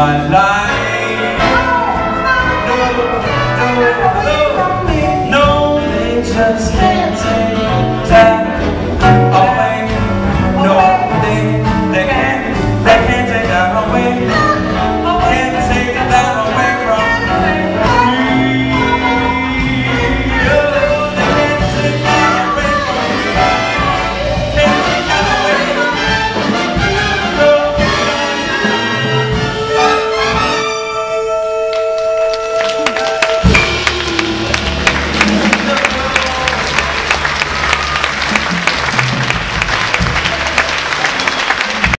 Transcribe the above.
my life. No, no, no, no, no, they just can't take.